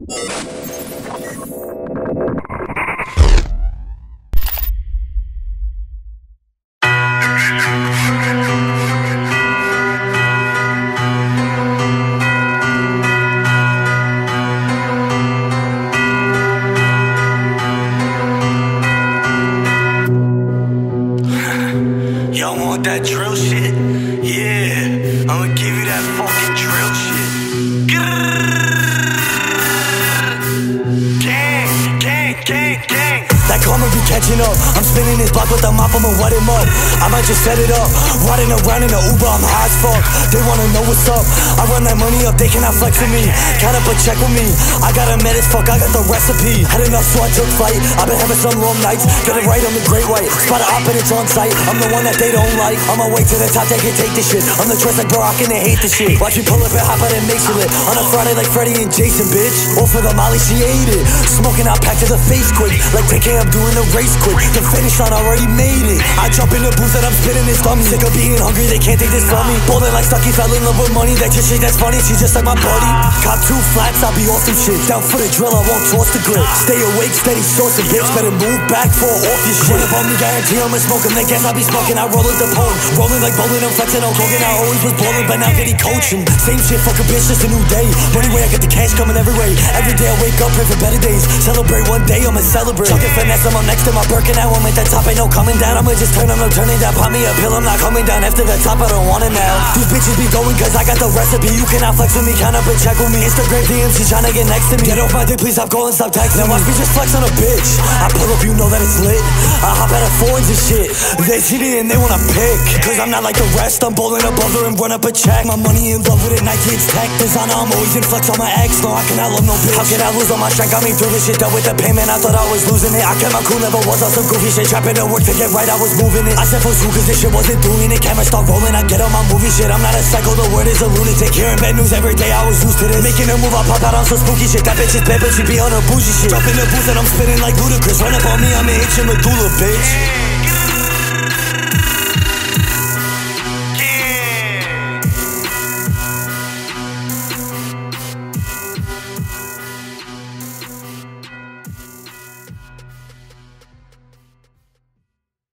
Y'all want that drill shit? Karma be catching up. I'm spinning this block with the mop, I'ma wet him up. I might just set it up. Riding around in a Uber, I'm high as fuck. They wanna know what's up. I run that money up, they cannot flex with me. Count up a check with me. I got a mad as fuck, I got the recipe. Had enough, so I took flight. I've been having some long nights. Get it right, I'm the great white. Spot a op and it's on sight. I'm the one that they don't like. On my way to the top, they can take this shit. I'm the choice like Barack and they hate this shit. Watch me pull up and hop out and make it lit. On a Friday like Freddy and Jason, bitch. All for the Molly, she ate it. Smoking out packed to the face quick. Like 10K, I'm doing the race quick. The finish line already made it. I jump in the booth and I'm spitting this dummy. Sick of being hungry, they can't take this from me. Bowling like Stucky fell in love with money. That just shit that's funny. She's just like my buddy. Cop two flats, I'll be off some shit. Down for the drill, I won't toss the grip. Stay awake, steady source bitch. Better move back for off your shit. Up on me, guarantee I'm a smoking. They guess I be smoking. I roll up the pole. Rolling like bowling, I'm flexing on Hogan. I always was balling, but now getting coaching. Same shit, fuck a bitch, just a new day. Money way, I get the cash coming every way. Every day I wake up, pray for better days. Celebrate one day, I'ma celebrate. Chucking finesse, I'm next to my Birkin. Now I'm at the top, ain't no coming down. I'ma just turn, I'm no turning down. Pop me a pill, I'm not coming down. After the top, I don't want it now. These bitches be going, cause I got the recipe. You cannot flex with me, count up and check with me. Instagram DMs, she tryna get next to me. Get off my dick, please stop calling, stop texting. Now watch me just flex on a bitch. I pull up, you know that it's lit. I hop out of foreigns and shit. They see it and they wanna pick. Cause I'm not like the rest, I'm bowling above her and run up a check. My money in love with it, Nike, it's tech. Designer, I'm always in flex on my ex. No, I cannot love no bitch. How can I lose on my strength? Got me through this shit, dealt with the payment. I thought I was losing it. I kept my cool, never was on some goofy shit. Trapping to work to get right, I was moving it. I said for two, cause this shit wasn't doing it. Camera start rolling, I get on my movie shit. I'm not a psycho, the word is a lunatic. Hearing bad news every day, I was used to this. Making a move, I pop out on some spooky shit. That bitch is bad, but she be on her bougie shit. In the booth and I'm spinning like ludicrous. Run up on me, I'm a hit your medulla, bitch.